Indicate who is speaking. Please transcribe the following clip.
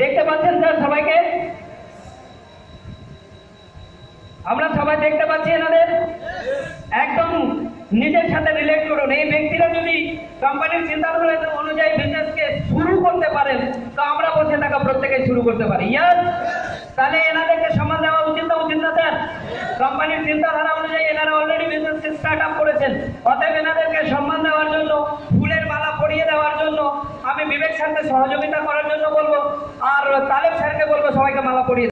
Speaker 1: দেখতে পাচ্ছেন স্যার সবাইকে? আমরা সবাই দেখতে পাচ্ছি এনাদের? একদম নিজের সাথে রিলেট করুন। এই ব্যক্তিরা যদি কোম্পানির চিন্তাধারা অনুযায়ী বিজনেসকে শুরু করতে পারেন, তো আমরা বসে থাকা প্রত্যেকে শুরু করতে পারি। ইয়াস তাহলে এনাদেরকে সম্মান দেওয়া উচিত না উচিত না, স্যার? কোম্পানির চিন্তাধারা অনুযায়ী এনারা অলরেডি বিজনেস স্টার্ট আপ করেছেন। অতএব এনাদেরকে সম্মান দেওয়ার জন্য, ফুলের মালা পরিয়ে দেওয়ার জন্য, আমি বিবেক সাথে সহযোগিতা করার জন্য বলব। তালেব স্যারকে বলব সবাইকে মালা পরিয়ে